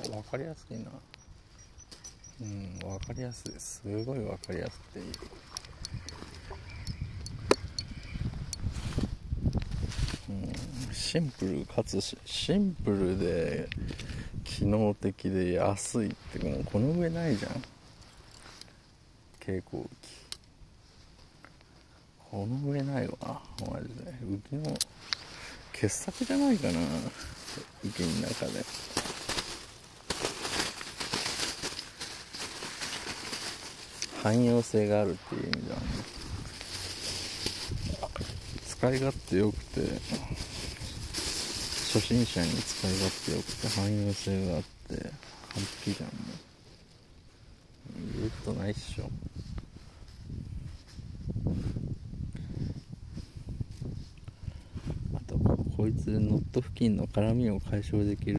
分かりやすいな。うん分かりやすい。すごい分かりやすくていい。うんシンプルかつシンプルで機能的で安いってもうこの上ないじゃん。蛍光器この上ないわマジで。うちの傑作じゃないかな。池の中で。汎用性があるっていう意味ではね。使い勝手よくて初心者に使い勝手よくて汎用性があって完璧じゃんもう。言うことないっしょ。あとこいつノット付近の絡みを解消できる。